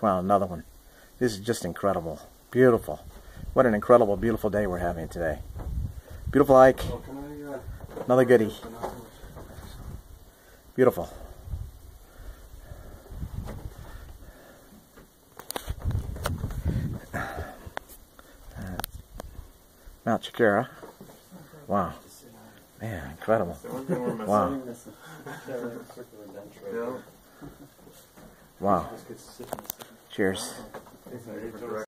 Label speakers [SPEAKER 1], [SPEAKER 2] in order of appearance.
[SPEAKER 1] Wow, another one. This is just incredible. Beautiful. What an incredible, beautiful day we're having today. Beautiful hike.
[SPEAKER 2] Oh, can I, uh,
[SPEAKER 1] Another goodie. Beautiful. Mount Chocorua. Wow. Man, incredible.
[SPEAKER 2] the one thing we're missing.
[SPEAKER 1] Wow. Wow.
[SPEAKER 2] Direct